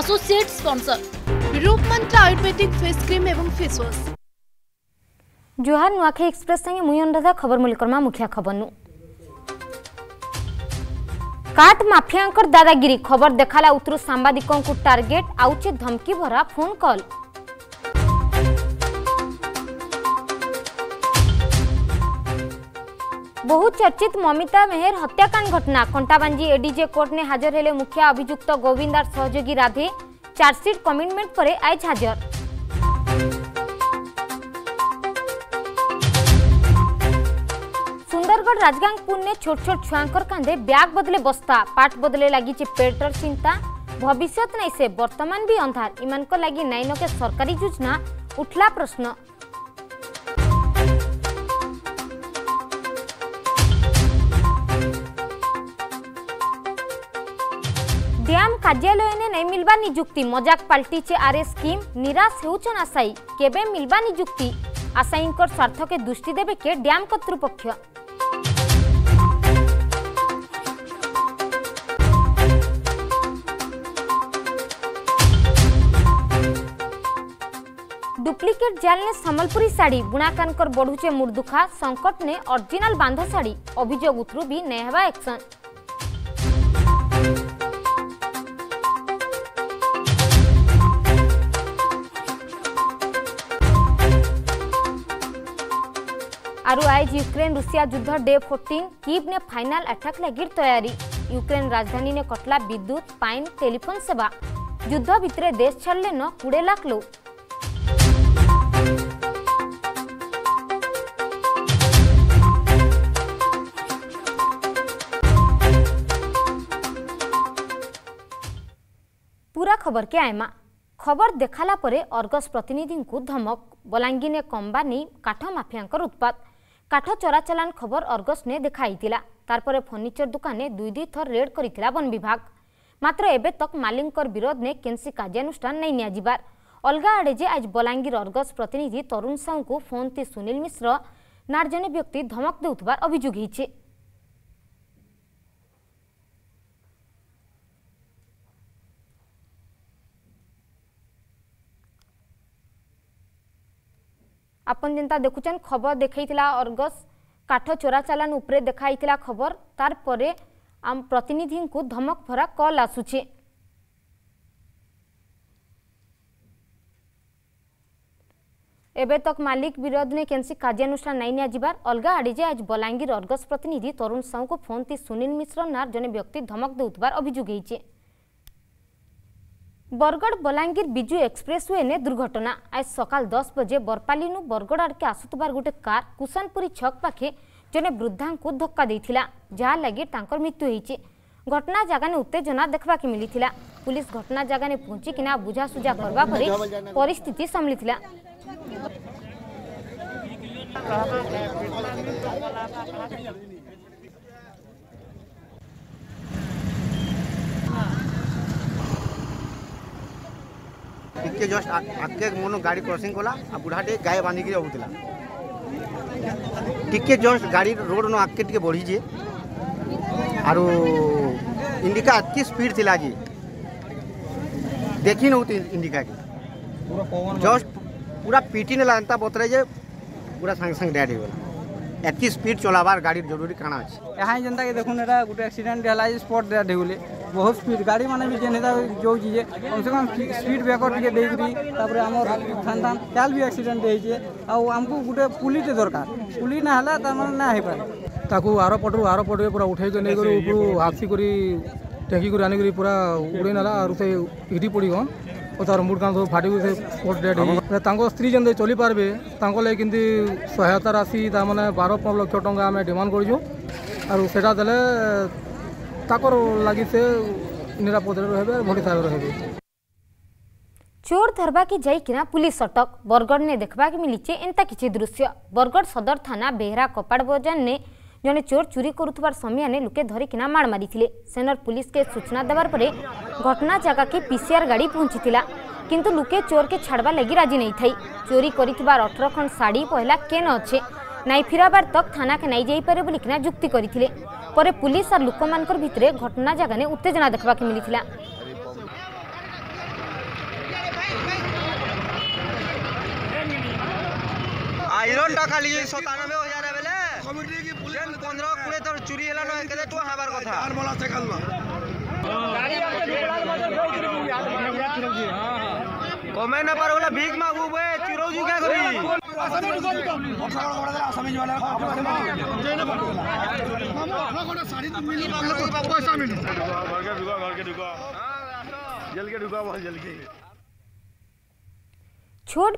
associate sponsor Rupmantra Ayurvedic face cream এবং face wash জোহার Nuakhai express সাথে মুই অনুরাধা খবর মুলিকর্মা মুখিয়া খবর নু কাট মাফিয়াঙ্কর দাদাগিরি খবর দেখালা উত্তর সাংবাদিকঙ্কু টার্গেট আউছে ধমকি ভরা ফোন কল बहुचर्चित ममिता मेहर हत्याकांड घटना कंटाबांजी एडीजे कोर्ट ने हाजर हेले मुख्य अभियुक्त गोविंदार सहयोगी राधे चार्जशीट कमिटमेंट पर आज हाजर सुंदरगढ़ राजगांगपुर ने छोट छोट छुआर कांधे ब्याग बदले बस्ता पाठ बदले लगी पेटर चिंता भविष्य नहीं से वर्तमान भी अंधार इमान को लगी नाइनके सरकारी योजना उठला प्रश्न কার্যালয়নে নাই মিলবা নিযুক্তি মজাক পাল্টিছে আরে স্কিম নিরাশ হেউছন আশায়ী কেবে মিলবা নিযুক্তি আশায়ীঙ্কর স্বার্থকে দৃষ্টি দেবে কে ড্যাম কর্তৃপক্ষ ডুপ্লিকেট জাল ने सम्बलपुरी শাড়ি বুনাকানকর বড়ুছে মুর্দুখা সংকট ने অরিজিনাল বান্ধা শাড়ি অভিযোগ উতরু বি নেহবা একশন आरू आज यूक्रेन रुसिया युद्ध डे 14 कीव ने फाइनल अटैक लगी तयारी यूक्रेन राजधानी ने कटला विद्युत पाइन टेलीफोन सेवा युद्ध भितर देश छल्ले न कुडे लाख लोग पूरा खबर के आयमा खबर देखाला परे খবর দেখালা পরে অর্গস প্রতিনিধি ধমক বলাঙ্গীনে কম্বানি কাঠ মাফিয়া उत्पाद কাঠ চোরা চালান খবর অর্গস নে দেখাই তারপরে ফর্নিচর দোকানে দুই দুই থর রেড করে বন বিভাগ মাত্র এবে তক মালিঙ্কর বিরোধ নে কেনসি কার্যানুষ্ঠান নেই নিয়ে যাবার অলগা আড়ে যে আজ বলাঙ্গীর অর্গস প্রতিনিধি তরুণ সাউঙ্কু ফোনতি সুনীল মিশ্র নার ব্যক্তি ধমক দেউথবার অভিযোগ হয়েছে आपन जेनता देखुन खबर देखा अर्गस काठ चोरा चालान उपरे देखाई खबर तार परे आम प्रतिनिधि को धमक भरा कल आसुचे एबे तक मालिक विरोध ने कैंसी कार्यानुषान नहीं निजार अलग आड़े जे आज बलांगीर अर्गस प्रतिनिधि तरुण साहू को फोन ती सुनील मिश्र नार जने व्यक्ति धमक देवार अभोग बरगढ़ बलांगीर विजु वे ने दुर्घटना आज सकाल दस बजे नु बरगढ़ आड़के आसुवार गोटे कार कुसनपुरी छक पाखे जने वृद्धा को धक्का देता जहाँ लगे मृत्यु होती घटना जगाने उत्तेजना देखा मिली पुलिस घटना जगाने पहुंचिकिना बुझासुझा करने पर परिस्थिति था आगे जस्ट आगे मन गाड़ी क्रसिंग कला बुढ़ाटे गाय बांधिकी रखुला टी जस्ट गाड़ी रोड न आगे टे बढ़ीजे आर इंडिका एत स्पीड थी आज देखी नौ इंडिका के जस्ट पूरा पीटी नेला बतरे जे पूरा सांगे सांगे डेड होगा एत स्पीड चलाबार गाड़ी जरूरी काण अच्छे यहाँ जनता देखो गोटे एक्सीडेंट है स्पट डेड होगले ବହୁତ ସ୍ପିଡ୍ ଗାଡ଼ିମାନେ ବି ଯେନ୍ ହେତା ଯାଉଛେ ଯେ କମ୍ କମ୍ ସ୍ପିଡ୍ ବ୍ରେକର୍ ଟିକେ ଦେଇକରି ତାପରେ ଆମର ଥାନ୍ ଥାନ୍ ଚାଲ୍ ବି ଆକ୍ସିଡେଣ୍ଟ ହେଇଛେ ଆଉ ଆମକୁ ଗୋଟେ ପୁଲିଟେ ଦରକାର ପୁଲି ନା ହେଲା ତାମାନେ ନା ହେଇପାରେ ତାକୁ ଆର ପଟରୁ ଆର ପଟରେ ପୁରା ଉଠେଇକି ନେଇକରି ଉପରୁ ହାସି କରି ଟେକିକରି ଆଣିକରି ପୁରା ଉଡ଼େଇ ନେଲା ଆରୁ ସେ ଇଠି ପଡ଼ିଗନ୍ ଓ ତାର ମୁଡ଼ କାଁ ଫାଟିକି ସେ ସ୍ପଟ୍ ଡେଟ୍ ତାଙ୍କ ସ୍ତ୍ରୀ ଯେମିତି ଚଲିପାରିବେ ତାଙ୍କ ଲାଗି କେମିତି ସହାୟତା ରାଶି ତାମାନେ ବାର ପନ୍ଦର ଲକ୍ଷ ଟଙ୍କା ଆମେ ଡିମାଣ୍ଡ କରିଛୁ ଆରୁ ସେଟା ଦେଲେ ତାଙ୍କର ଲାଗି ସେ ନିରାପଦରେ ରହିବେ ଭୋଟ୍ ହିସାବରେ ରହିବେ চোর ধরবাকে যাইকিনা পুলিশ অটক বরগড় নে দেখবাকে মিলিছে এন্তা কিছু দৃশ্য বরগড় সদর থানা বেহরা কপাড় বজার নে জনে চোর চুরি করুবার সময়ানে লোকে ধরিকিনা মাড় মারিলে সেনর পুলিশকে সূচনা দেবার পরে ঘটনা জায়গাকে পিসিআর গাড়ি পৌঁছিলা কিন্তু লোকে চোরকে ছাড়বা লাগি রাজি নাই থাই চোরি করিবার অঠর খণ শাড়ি পহলা কেন অছে ନାଇଁ ଫେରାବାର ତକ ଥାନାକେ ନାଇଁ ଯାଇପାରେ ବୋଲିକିନା ଯୁକ୍ତି କରିଥିଲେ ପରେ ପୁଲିସ ଆର୍ ଲୋକମାନଙ୍କର ଭିତରେ ଘଟଣା ଜାଗାରେ ଉତ୍ତେଜନା ଦେଖିବାକୁ ମିଳିଥିଲା ଆଇରନ୍ଟା ଖାଲି ସତାନବେ ହଜାର ବେଲେ ପନ୍ଦର କୋଡ଼ିଏ ଥର ଚୁରି ହେଲା ନ କେତେ ଟଙ୍କା ହେବାର କଥା କମେଇ ନ ପାର ବୋଲେ ଭିକ୍ ମାଗୁ ବେ ଚୁରଉଛୁ କେ କରି छोट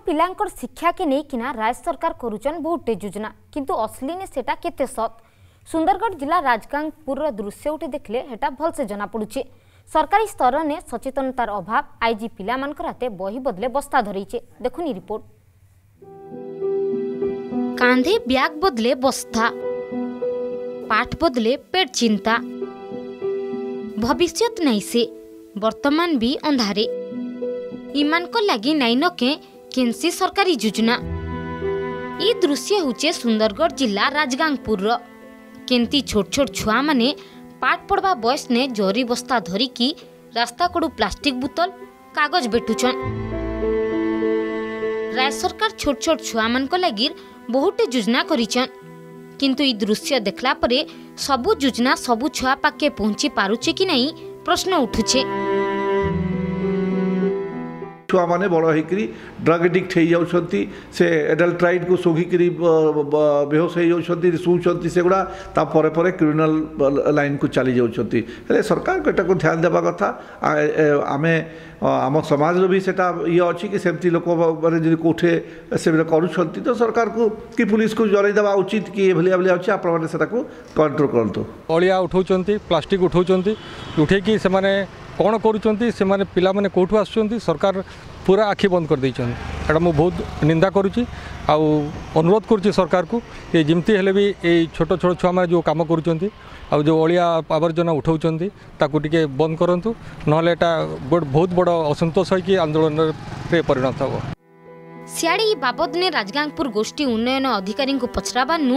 पिला शिक्षा के लेकिन राज्य सरकार करुचन बहुटे योजना किंतु असली सेटा केते सत सुंदरगढ़ जिला राजगांगपुर दृश्य उठे देखले हेटा भल से सरकारी स्तर ने सचेतनतार अभाव आईजी पिला हाते बही बदले बस्ता धरीचे देखुनी रिपोर्ट कांधे ब्याग बदले बस्ता पाठ बदले पेट चिंता भविष्य नहीं से वर्तमान भी अंधारे इमान को लगे नाइन के केंसी सरकारी योजना ये दृश्य हूचे सुंदरगढ़ जिला राजगांगपुर केन्ती छोट छोट छुआ मैंने पाठ पढ़वा बयस ने जरी बस्ता धरिकी रास्ता कड़ू प्लास्टिक बोतल कागज बेटुचन राज्य सरकार छोट छोट छुआ मान लगे ବହୁତଟେ ଯୋଜନା କରିଛନ୍ କିନ୍ତୁ ଏଇ ଦୃଶ୍ୟ ଦେଖିଲା ପରେ ସବୁ ଯୋଜନା ସବୁ ଛୁଆ ପାଖେ ପହଞ୍ଚି ପାରୁଛେ କି ନାହିଁ ପ୍ରଶ୍ନ ଉଠୁଛେ ଛୁଆମାନେ ବଡ଼ ହେଇକରି ଡ୍ରଗ୍ ଏଡିକ୍ଟ ହେଇଯାଉଛନ୍ତି ସେ ଏଡଲ୍ଟ୍ରାଇଡ଼୍କୁ ଶୋଘିକିରି ବେହୋସ ହେଇଯାଉଛନ୍ତି ଶୁଉଛନ୍ତି ସେଗୁଡ଼ା ତା ପରେ ପରେ କ୍ରିମିନାଲ୍ ଲାଇନ୍କୁ ଚାଲି ଯାଉଛନ୍ତି ହେଲେ ସରକାରଙ୍କୁ ଏଟାକୁ ଧ୍ୟାନ ଦେବା କଥା ଆମେ ଆମ ସମାଜର ବି ସେଟା ଇଏ ଅଛି କି ସେମିତି ଲୋକମାନେ ଯଦି କେଉଁଠି ସେମାନେ କରୁଛନ୍ତି ତ ସରକାରକୁ କି ପୁଲିସକୁ ଜଣାଇ ଦେବା ଉଚିତ କି ଏଭଳି ଏଭଳି ଅଛି ଆପଣମାନେ ସେଟାକୁ କଣ୍ଟ୍ରୋଲ କରନ୍ତୁ ଅଳିଆ ଉଠାଉଛନ୍ତି ପ୍ଲାଷ୍ଟିକ୍ ଉଠାଉଛନ୍ତି ଉଠାଇକି ସେମାନେ କ'ଣ କରୁଛନ୍ତି ସେମାନେ ପିଲାମାନେ କେଉଁଠୁ ଆସୁଛନ୍ତି ସରକାର ପୁରା ଆଖି ବନ୍ଦ କରିଦେଇଛନ୍ତି ଏଇଟା ମୁଁ ବହୁତ ନିନ୍ଦା କରୁଛି ଆଉ ଅନୁରୋଧ କରୁଛି ସରକାରକୁ ଏ ଯେମିତି ହେଲେ ବି ଏଇ ଛୋଟ ଛୋଟ ଛୁଆମାନେ ଯେଉଁ କାମ କରୁଛନ୍ତି ଆଉ ଯେଉଁ ଅଳିଆ ଆବର୍ଜନା ଉଠାଉଛନ୍ତି ତାକୁ ଟିକେ ବନ୍ଦ କରନ୍ତୁ ନହେଲେ ଏଇଟା ବହୁତ ବଡ଼ ଅସନ୍ତୋଷ ହୋଇକି ଆନ୍ଦୋଳନରେ ପରିଣତ ହେବ ସିଆଡ଼େ ଏ ବାବଦନେ ରାଜଗାଙ୍ଗପୁର ଗୋଷ୍ଠୀ ଉନ୍ନୟନ ଅଧିକାରୀଙ୍କୁ ପଚରାବାନୁ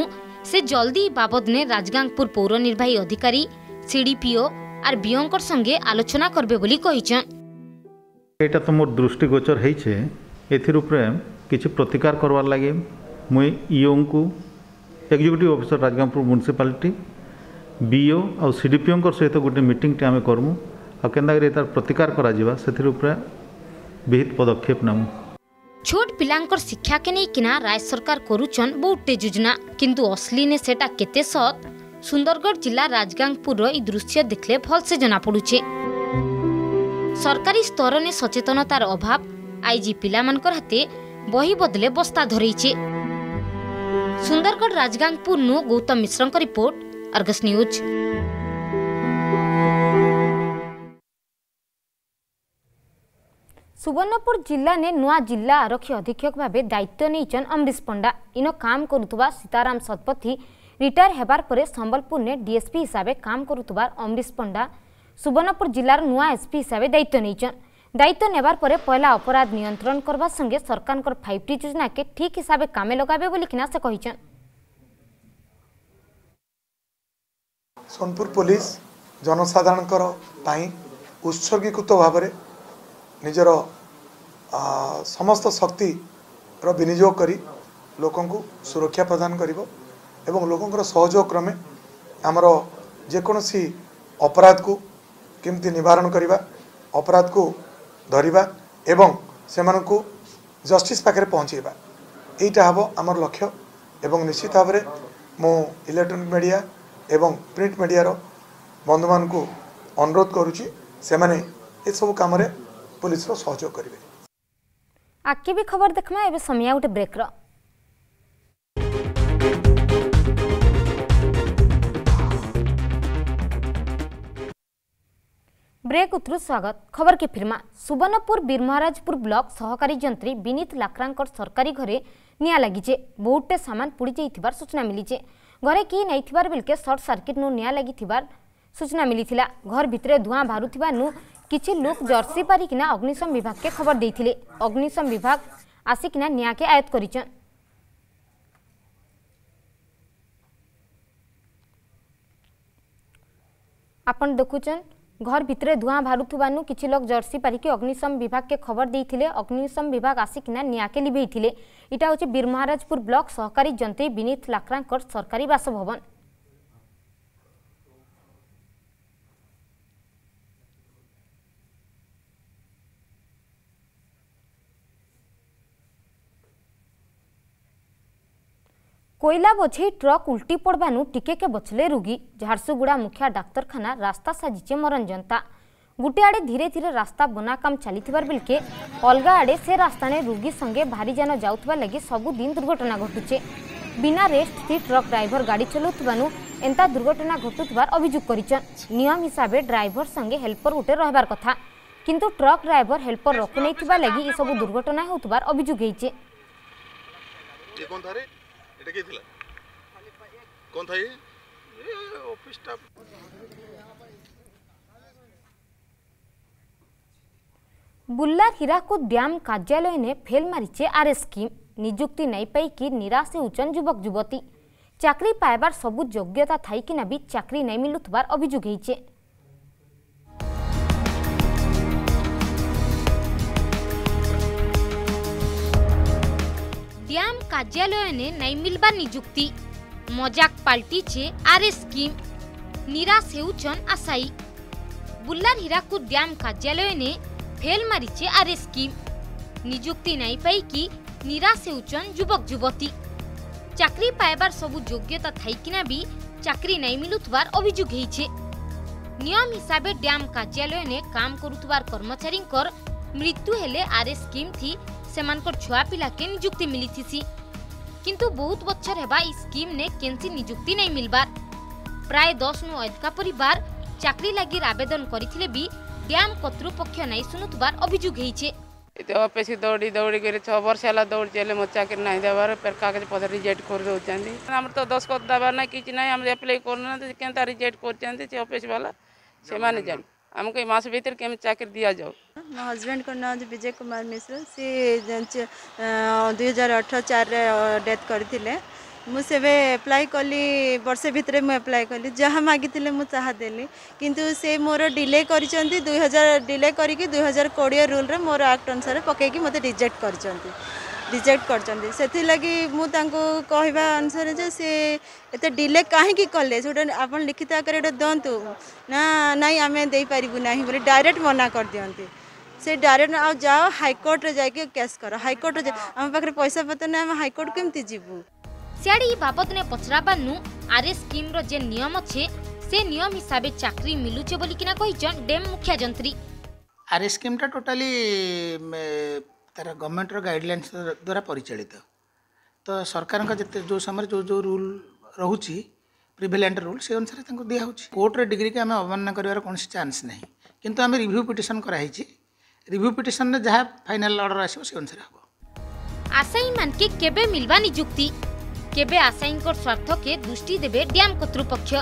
ସେ ଜଲ୍ଦି ବାବଦନେ ରାଜଗାଙ୍ଗପୁର ପୌର ନିର୍ବାହୀ ଅଧିକାରୀ ସିଡ଼ିପିଓ আর বিয়ঙ্কর সঙ্গে আলোচনা করবে বলে কইছেন এটা তো মোর দৃষ্টিগোচর হয়েছে এথির উপরে কিছু প্রতিকার করবার লাগে মুই ইয়ঙ্কু executive officer Rajgangpur municipality bio আর সিডিপিওঙ্কর সহিত গোটে মিটিংটি আমি করমু তার প্রতিকার করা ପ୍ରତିକାର সেথির উপরে বিহিত পদক্ষেপ নামু ছোট পিলাঙ্কর শিক্ষাকে ଶିକ୍ଷାକେ কিনা রায় সরকার করুছন ବହୁତଟେ যোজনা কিন্তু অশ্লীনে সেটা কেতে সত ସୁନ୍ଦରଗଡ଼ ଜିଲ୍ଲା ରାଜଗାଙ୍ଗପୁରର ଏହି ଦୃଶ୍ୟ ଦେଖିଲେ ଭଲସେ ଜଣାପଡ଼ୁଛେ ସରକାରୀ ସ୍ତରରେ ସଚେତନତାର ଅଭାବ ଆଇଜି ପିଲାମାନଙ୍କର ହାତେ ବହି ବଦଳେ ବସ୍ତା ଧରେଇଛି ସୁନ୍ଦରଗଡ଼ ରାଜଗାଙ୍ଗପୁର ନୁ ଗୌତମ ମିଶ୍ରଙ୍କ ରିପୋର୍ଟ ଅର୍ଗସ ନ୍ୟୁଜ୍ ସୁବର୍ଣ୍ଣପୁର ଜିଲ୍ଲାରେ ନୂଆ ଜିଲ୍ଲା ଆରକ୍ଷୀ ଅଧୀକ୍ଷକ ଭାବେ ଦାୟିତ୍ୱ ନେଇଛନ୍ ଅମ୍ରିଶ ପଣ୍ଡା ଇନ କାମ କରୁଥିବା ସୀତାରାମ ଶତପଥୀ ରିଟାୟାର ହେବାର ପରେ ସମ୍ବଲପୁରରେ ଡିଏସ୍ପି ହିସାବରେ କାମ କରୁଥିବା ଅମରିଶ ପଣ୍ଡା ସୁବର୍ଣ୍ଣପୁର ଜିଲ୍ଲାର ନୂଆ ଏସ୍ପି ହିସାବରେ ଦାୟିତ୍ୱ ନେଇଛନ୍ ଦାୟିତ୍ୱ ନେବାର ପରେ ପହିଲା ଅପରାଧ ନିୟନ୍ତ୍ରଣ କରିବା ସଙ୍ଗେ ସରକାରଙ୍କର ଫାଇଭ ଟି ଯୋଜନାକେ ଠିକ୍ ହିସାବରେ କାମେ ଲଗାଇବେ ବୋଲିକିନା ସେ କହିଛନ୍ ସୋନପୁର ପୋଲିସ ଜନସାଧାରଣଙ୍କର ପାଇଁ ଉତ୍ସର୍ଗୀକୃତ ଭାବରେ ନିଜର ସମସ୍ତ ଶକ୍ତିର ବିନିଯୋଗ କରି ଲୋକଙ୍କୁ ସୁରକ୍ଷା ପ୍ରଦାନ କରିବ ଏବଂ ଲୋକଙ୍କର ସହଯୋଗ କ୍ରମେ ଆମର ଯେକୌଣସି ଅପରାଧକୁ କେମିତି ନିବାରଣ କରିବା ଅପରାଧକୁ ଧରିବା ଏବଂ ସେମାନଙ୍କୁ ଜଷ୍ଟିସ୍ ପାଖରେ ପହଞ୍ଚାଇବା ଏଇଟା ହେବ ଆମର ଲକ୍ଷ୍ୟ ଏବଂ ନିଶ୍ଚିତ ଭାବରେ ମୁଁ ଇଲେକ୍ଟ୍ରୋନିକ୍ ମିଡ଼ିଆ ଏବଂ ପ୍ରିଣ୍ଟ ମିଡ଼ିଆର ବନ୍ଧୁମାନଙ୍କୁ ଅନୁରୋଧ କରୁଛି ସେମାନେ ଏସବୁ କାମରେ ପୋଲିସର ସହଯୋଗ କରିବେ ଆଗ୍କେ ବି ଖବର ଦେଖ୍ମା ଏବେ ସମୟ ଗୋଟେ ବ୍ରେକ୍ର ब्रेक उत्रु स्वागत खबर के फिरमा सुबर्णपुर बिरमराजपुर ब्लक सहकारी जंत्री विन ला सरकारी घरे निँ लागे बोटे सामान पुरा सूचना मिलेर के नै बेलके सर्ट सर्किट नु नि सूचना मिलेर घर भित्र धुवा लु जना अग्निशम विभाग के खबर दिएनिसम विभाग आसिक नियाँके आयत गरिचन देखुचन ঘর ভিতরে ধূয়া বাহুবানু কিছু লোক জর্সি পারিকি অগ্নিশম বিভাগকে খবর দিয়ে অগ্নিশম বিভাগ আসিকিনা নিয়াকে লিভাই এটা হচ্ছে বীর মহারাজপুর ব্লক সহকারী যন্ত্রী বিনীত লাকড়াঙ্কর সরকারি বাসভবন কইলা বোঝে ট্রক উল্টি পড়বানু টিকে কে বছলে রুগী મુખ્યા মুখিয়া ডাক্তারখানা রাস্তা সাজিছে মরঞ্জনতা গোটে আড়ে ধীরে ধীরে রাস্তা বনা বনাকাম চালিবার বেলকে অলগা আড়ে সে রাস্তায় রুগী সঙ্গে ভারী যান যাওয়া লাগে সবুদিন দুর্ঘটনা ঘটুছে বিনা রেস্ট রেস্টথি ট্রক ড্রাইভর গাড়ি চলাউবানু এন্তা দুর্ঘটনা ঘটুবার অভিযোগ করেছেন নিয়ম হিসাবে ড্রাইভর সঙ্গে হেল্পর গোটে রহবার কথা কিন্তু ট্রক ড্রাইভর হেল্পর রখু নেই লাগি এসব দুর্ঘটনা হওয়ার অভিযোগ হয়েছে এটা କିଏ ଥିଲା କ'ଣ ଥାଇ ଅଫିସ୍ ଷ୍ଟାଫ୍ বুল্লার হীরাকুদ ড্যাম কার্যালয়নে ফেল মারিছে আর স্কিম নিযুক্তি নাই পাইকি নিরাশ হেউচন যুবক যুবতী চাকরি পাইবার সবু যোগ্যতা থাইকিনা বি চাকরি নাই মিলুথবার অভিযোগ হয়েছে କାର୍ଯ୍ୟାଳୟନେ ନାଇଁ ମିଲ୍ବା ନିଯୁକ୍ତି ମଜାକ ପାଲଟିଛେ ଆର୍ଏ ସ୍କିମ୍ ନିରାଶ ହେଉଛନ୍ ଆଶାୟୀ ବୁର୍ଲାର ହୀରାକୁଦ ଡ୍ୟାମ୍ କାର୍ଯ୍ୟାଳୟନେ ଫେଲ୍ ମାରିଛେ ଆର୍ଏ ସ୍କିମ୍ ନିଯୁକ୍ତି ନାଇଁ ପାଇକି ନିରାଶ ହେଉଛନ୍ ଯୁବକ ଯୁବତୀ চাকরি পাইবার সবু যোগ্যতা থাইকিনা বি চাকরি নাই মিলুথবার অভিযোগ হয়েছে নিয়ম হিসাবে ড্যাম কার্যালয়নে কাম করুথবার কর্মচারীঙ্কর মৃত্যু হেলে আরে স্কিম থি সেমানকর ছুয়া পিলাকে নিযুক্তি মিলিথিসি କିନ୍ତୁ ବହୁତ ବଛର ହେବା ଏହି ସ୍କିମ୍ରେ କେନ୍ସି ନିଯୁକ୍ତି ନେଇ ମିଳିବାର ପ୍ରାୟ ଦଶରୁ ଅଧିକା ପରିବାର ଚାକିରି ଲାଗି ଆବେଦନ କରିଥିଲେ ବି ଡ୍ୟାମ୍ କର୍ତ୍ତୃପକ୍ଷ ନାଇଁ ଶୁଣୁଥିବାର ଅଭିଯୋଗ ହେଇଛି ଏତେ ଅଫିସ ଦୌଡ଼ି ଦୌଡ଼ି କରି ଛଅ ବର୍ଷ ହେଲା ଦୌଡ଼ୁଛି ହେଲେ ମୋ ଚାକିରି ନାହିଁ ଦେବାର ଫେର୍ କାଗଜ ପତ୍ର ରିଜେକ୍ଟ କରିଦେଉଛନ୍ତି ଆମର ତ ଦଶ କରି ଦେବାର ନାହିଁ କିଛି ନାହିଁ ଆମେ ଆପ୍ଲାଏ କରୁନାହାନ୍ତି କେନ୍ତା ରିଜେକ୍ଟ କରୁଛନ୍ତି ସେ ଅଫିସ ବାଲା ସେମାନେ ଜାଣୁ आमको ये मास भीतर के हम चाकर दिया जाओ मेरे हस्बैंड का नाम विजय कुमार मिश्र से दुई हजार अठर चार डेथ करते मुझे एप्लाय कली वर्षे भितर मुझे एप्लाय कली जहाँ मागिले मुझे देली किंतु से मोर डिले कर दुई हजार डिले करी दुई हजार कोड़े रूल रे मोर आक्ट अनुसार पकईकी मतलब रिजेक्ट कर ରିଜେକ୍ଟ କରିଛନ୍ତି ସେଥିଲାଗି ମୁଁ ତାଙ୍କୁ କହିବା ଅନୁସାରେ ଯେ ସେ ଏତେ ଡିଲେ କାହିଁକି କଲେ ସେଟା ଆପଣ ଲିଖିତ ଆକାରରେ ଗୋଟେ ଦିଅନ୍ତୁ ନା ନାଇଁ ଆମେ ଦେଇପାରିବୁ ନାହିଁ ବୋଲି ଡାଇରେକ୍ଟ ମନା କରିଦିଅନ୍ତି ସେ ଡାଇରେକ୍ଟ ଆଉ ଯାଅ ହାଇକୋର୍ଟରେ ଯାଇକି କେସ୍ କର ହାଇକୋର୍ଟରେ ଆମ ପାଖରେ ପଇସା ପତ୍ର ନାହିଁ ଆମେ ହାଇକୋର୍ଟ କେମିତି ଯିବୁ ସିଆଡ଼େ ଏ ବାବଦରେ ଆର୍ ଏସ୍ ସ୍କିମ୍ର ଯେ ନିୟମ ଅଛେ ସେ ନିୟମ ହିସାବେ ଚାକିରି ମିଲୁଛେ ବୋଲିକିନା କହିଛନ୍ ଡେମ୍ ମୁଖ୍ୟ ଯନ୍ତ୍ରୀ ଆର୍ ଏସ୍ ସ୍କିମ୍ଟା ଟୋଟାଲି तार गवर्नमेंट गाइडलैंस द्वारा परिचालित तो सरकार जो समय जो जो रूल रोचे प्रिभेलांट रूल से अनुसार दिहे कोर्टे डिग्री के आम अवमानना कर चान्स ना कि आम रिव्यू पिटन कराई रिव्यू पिटन में जहाँ फाइनाल अर्डर आसार हम आशाई मान के मिलवा निजुक्ति केबे आशाई को स्वार्थ के दृष्टि देबे डैम कर्तृपक्ष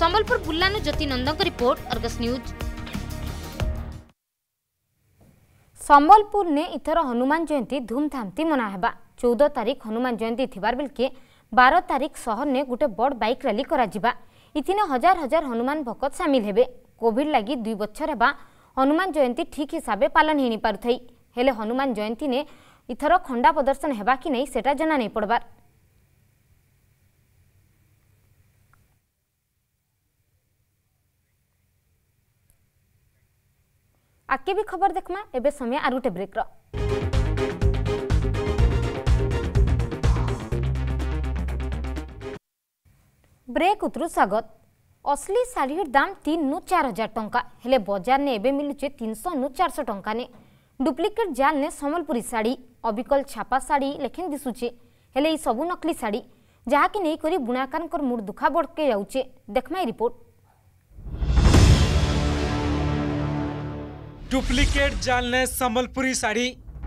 संबलपुर बुल्लानु ज्योति नंदों रिपोर्ट अर्गस न्यूज़ সম্বলপুর ইথর হনুমান জয়ন্তী ধুমধামতি মনা হওয়া চৌদ তারিখ হনুমান জয়ন্তী থার বেলকে বার তারিখ সহরনে গোটে বড় বাইক রালি করা ইথিনে হাজার হাজার হনুমান ভকত সামিল হেবে কোভিড লাগি দুই বছর হওয়া হনুমান জয়ন্তী ঠিক হিসাবে পালন হিনি পারুথাই হেলে হনুমান জয়ন্তী নে ইথর খণ্ডা প্রদর্শন হওয়া কি নেই সেটা জানা নেই পড়বার आके भी खबर देखमा एबे समय आर गोटे ब्रेक र ब्रेक उतरु स्वागत असली शाढ़ीर दाम तीन नु चार हजार टंका हेले बजार ने एबे मिलुचे तीन सौ नु चार सौ टंका ने डुप्लिकेट जाल ने समलपुरी शाढ़ी अबिकल छापा शाढ़ी लेखेन दिशुचे हेले ई सबु नकली शाढ़ी जहाँकि नहीं बुणाकार मुड दुखा बढ़के जाऊे देखमा रिपोर्ट डुप्लिकेट जालने संबलपुरी साड़ी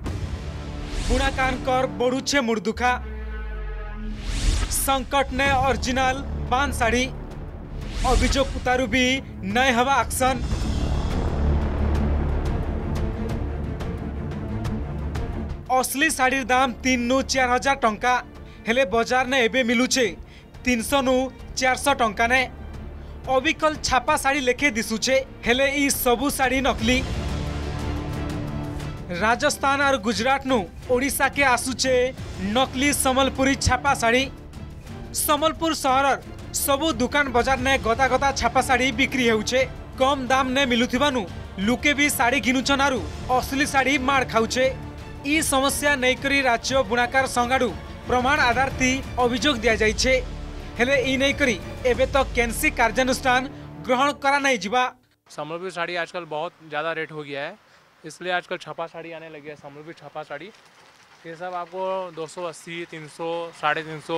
बुणाकार बढ़ुचे मुर्दुखा संकट ने ओरिजिनल बान साड़ी अभिजोग उतारू भी नए हवा एक्शन असली साड़ी दाम तीन नु चार हजार टंका हेले बजार ने एबे मिलुचे तीन सौ नु चार सौ टंका ने अबिकल छापा साड़ी लेखे दिशुचे हेले ई सबु साड़ी नकली રાજસ્થાન આર ગુજરાતનું ઓડિશાકે આસુચે નકલી સમલપુરી છાપા શાଢ଼ୀ સમલપુર સહરર સબુ દુકાન બજારને ગતા ગતા છાપા શાଢ଼ୀ ବିକ୍ରି ହେଉଛେ କମ୍ ଦାମ୍ନେ ମିଳୁଥିବାନୁ ଲୁକେ ବି ଶାଢ଼ୀ ଘିଣୁଛନ୍ ଆରୁ ଅସଲି ଶାଢ଼ୀ ମାଡ଼ ଖାଉଛେ ଇ ସମସ୍ୟା ନେଇକରି ରାଜ୍ୟ ବୁଣାକାର ସଂଘାଡ଼ୁ ପ୍ରମାଣ ଆଧାରତି ଅଭିଯୋଗ ଦିଆଯାଇଛେ ହେଲେ ଇ ନେଇକରି ଏବେ ତ କେନ୍ସି କାର୍ଯ୍ୟାନୁଷ୍ଠାନ ଗ୍ରହଣ କରାନାଇଯିବା ସମ୍ବଲପୁରୀ ଶାଢ଼ୀ ଆଜକାଲ ବହୁତ ज़्यादा रेट हो गया है इसलिए आजकल छपा साड़ी आने लगी है भी छपा साड़ी ये सब आपको 280, 300, साढ़े तीन सौ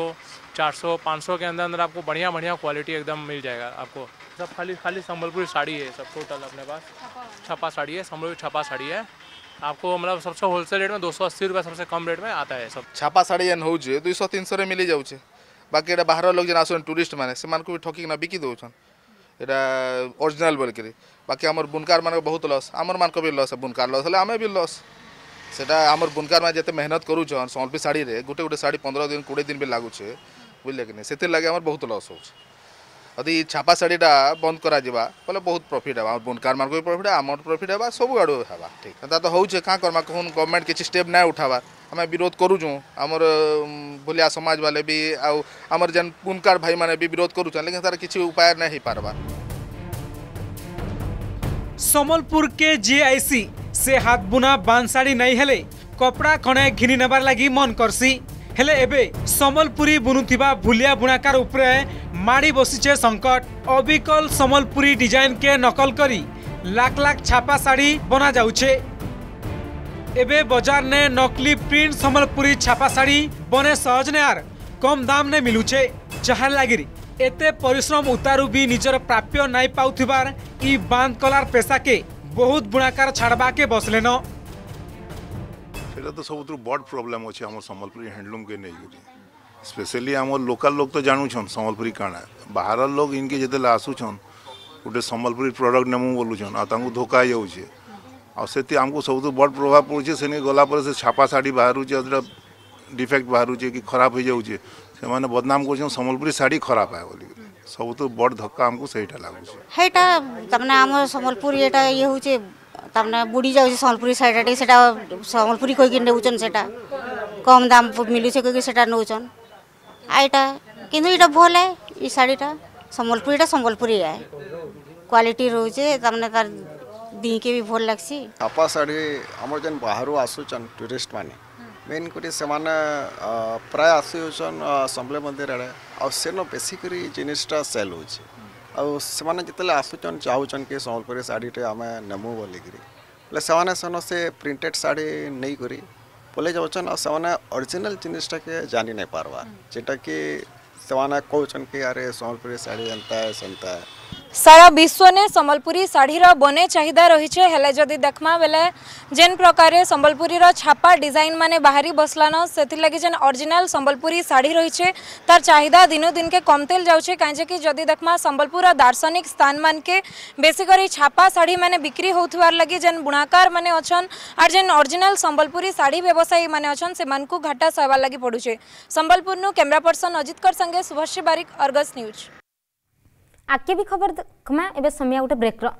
चार सौ पाँच सौ के अंदर अंदर आपको बढ़िया बढ़िया क्वालिटी एकदम मिल जाएगा आपको सब खाली खाली संबलपुरी साड़ी है सब टोटल अपने पास छपा साड़ी है संबलपुरी छपा साड़ी है आपको मतलब सबसे होलसेल रेट में दो सौ अस्सी रुपया सबसे कम रेट में आता है सब छापा साड़ी एन हो दुई सौ तीन सौ मिल जाऊे बाकी बाहर लोग जेन आस टूरिस्ट मैंने से ठकिक ना बिकी दौन यहाँ ओरिजिनाल बोल ବାକି ଆମର ବୁନକାରମାନଙ୍କ ବହୁତ ଲସ୍ ଆମମାନଙ୍କ ବି ଲସ୍ ବୁନକାର ଲସ୍ ହେଲେ ଆମେ ବି ଲସ୍ ସେଟା ଆମର ବୁନକାରମାନେ ଯେତେ ମେହନତ କରୁଛନ୍ ସମ୍ବଲପୁରୀ ଶାଢ଼ୀରେ ଗୋଟେ ଗୋଟେ ଶାଢ଼ୀ ପନ୍ଦର ଦିନ କୋଡ଼ିଏ ଦିନ ବି ଲାଗୁଛେ ବୁଝିଲେ କି ନାହିଁ ସେଥିର୍ଲାଗି ଆମର ବହୁତ ଲସ୍ ହେଉଛି ଯଦି ଛାପା ଶାଢ଼ୀଟା ବନ୍ଦ କରାଯିବା ବୋଲେ ବହୁତ ପ୍ରଫିଟ୍ ହେବା ଆମର ବୁନକାରମାନଙ୍କୁ ବି ପ୍ରଫିଟ୍ ହେବା ଆମର ପ୍ରଫିଟ୍ ହେବା ସବୁଆଡ଼ୁ ହେବା ଠିକ୍ ହେନ୍ତା ତ ହେଉଛେ କାଁ କର୍ମା କହୁନ୍ ଗଭର୍ଣ୍ଣମେଣ୍ଟ କିଛି ଷ୍ଟେପ୍ ନାଇଁ ଉଠାବା ଆମେ ବିରୋଧ କରୁଛୁଁ ଆମର ଭୁଲିଆ ସମାଜ ବାଲେ ବି ଆଉ ଆମର ଯେନ୍ ବୁନକାର ଭାଇମାନେ ବି ବିରୋଧ କରୁଛନ୍ ଲେକିନ୍ ତାର କିଛି ଉପାୟ ନାଇଁ ହେଇପାର୍ବା समलपुर के जीआईसी से हाथ बुना बांशाड़ी नहीं हेले कपड़ा खणे घिनी नबार लगे मन करसी हेले एबे समलपुरी बुनुवा भूलिया बुणाकार उपरे माड़ी बसीचे संकट अबिकल समलपुरी डिजाइन के नकल करी लाख लाख छापा साड़ी बना जाऊछे एबे बाजार ने नकली प्रिंट समलपुरी छापा साड़ी बने सहज ने आर कम दाम ने मिलुछे जहर लागिरी এতে পরিশ্রম উতারু বি নিজের প্রাপ্য নাই পাউথিবার ই বাঁধ কলার পেশাকে বহুত বুণাকার ছাড়বাকে বসলেন সেটা তো সবুত বড় প্রোবলেম অছে আমার সম্বলপুরী হ্যান্ডলুমকে নেই স্পেশালি আমার লোকাল লোক তো জানুছন সম্বলপুরী কানা বাহার লোক ইনকে যেতে আসুছন গোটে সম্বলপুরী প্রডক্ট নেমু বলুছন আর তাঁকু ধোকা যাচ্ছে আর সেটি আমি সবুত বড় প্রভাব পড়ছে সেনে পরে সে ছাপা শাড়ি বাহুছে ডিফেক্ট বাহুছে কি খারাপ হয়ে যাচ্ছে से बदनाम कर समलपुरी शाढ़ी खराब है बोल सब तो बड़ धक्का आमको सहीटा लागू हेटा ये होचे तमने बुड़ी जाउ समलपुरी शाढ़ी सेटा समलपुरी कोइ किने कम दाम मिलु से कोइ सेटा नोचन आइटा किंतु है ई साड़ीटा समलपुरीटा समलपुरी है क्वालिटी रोचे तमने तार दी के भी भोल लागसी अपा आसुचन टूरिस्ट माने मेन कोटे से प्राय आसन आसम्बले मंदिर आड़े आन बेसिक जिनिसटा सेल होने जिते आसुचन चाहूचन कि समबलपुर शाढ़ीटे आम नेमु बोल करें से प्रिंटेड शाढ़ी नहीं कर पलि जाऊन आरिजिनाल जिनिसटा के जानी नहीं पार्बार जेटा कि कौन कि आरे समबलपुर शाढ़ी एनता है सेन्ता है সারা বিশ্বনে সম্বলপুরী শাড়ির বনে চাহিদা রয়েছে হলে যদি দেখমা বেলে যেন প্রকারে সম্বলপুরীর ছাপা ডিজাইন মানে বাহারি বসলান সেগে যেন অরিজিনাল সম্বলপুরী শাড়ি রয়েছে তার চাহিদা দিনু দিনকে কমতেল যাচ্ছে কাইকি যদি দেখমা সম্বলপুর দার্শনিক স্থান মানকে বেশি করে ছাপা শাড়ি মানে বিক্রি হোথার লাগি যেন বুণাকার মানে অছন আর যেন অরিজিনাল সম্বলপুরী শাড়ি ব্যবসায়ী মানে অছন সে ঘাটা সহবার লাগি পড়ুছে সম্বলপুর ক্যামেরা পর্সন অজিতকর সঙ্গে শুভশ্রী বারিক অর্গস নিউজ आगे भी खबर मैं एवं समय गोटे ब्रेक्र